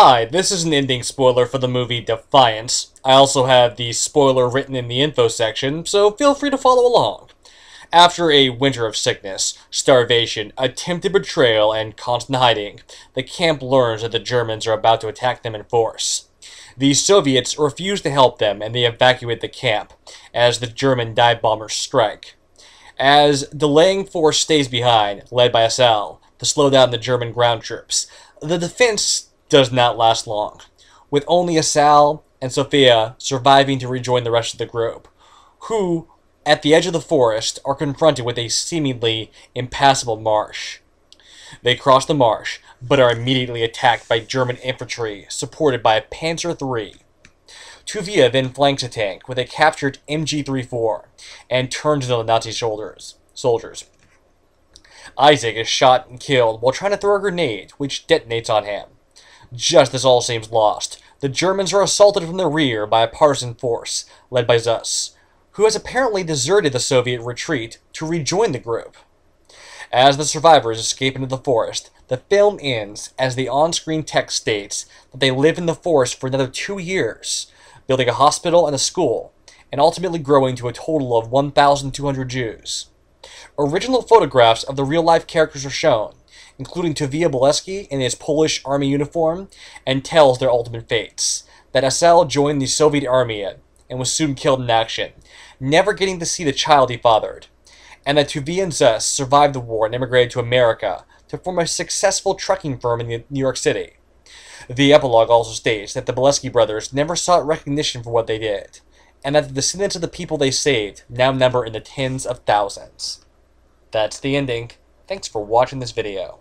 Hi, this is an ending spoiler for the movie Defiance. I also have the spoiler written in the info section, so feel free to follow along. After a winter of sickness, starvation, attempted betrayal, and constant hiding, the camp learns that the Germans are about to attack them in force. The Soviets refuse to help them and they evacuate the camp as the German dive bombers strike. As delaying force stays behind, led by Asael, to slow down the German ground troops, the defense does not last long, with only Asael and Sofiya surviving to rejoin the rest of the group, who at the edge of the forest, are confronted with a seemingly impassable marsh. They cross the marsh, but are immediately attacked by German infantry, supported by a Panzer III. Tuvia then flanks a tank with a captured MG-34 and turns into the Nazi shoulders, soldiers. Isaac is shot and killed while trying to throw a grenade, which detonates on him. Just as all seems lost, the Germans are assaulted from the rear by a partisan force, led by Zus, who has apparently deserted the Soviet retreat to rejoin the group. As the survivors escape into the forest, the film ends as the on screen text states that they live in the forest for another two years, building a hospital and a school, and ultimately growing to a total of 1,200 Jews. Original photographs of the real life characters are shown, including Tuvia Bielski in his Polish army uniform, and tells their ultimate fates that Asael joined the Soviet army and was soon killed in action, never getting to see the child he fathered, and that Tuvia and Zus survived the war and immigrated to America to form a successful trucking firm in New York City. The epilogue also states that the Bielski brothers never sought recognition for what they did, and that the descendants of the people they saved now number in the tens of thousands. That's the ending. Thanks for watching this video.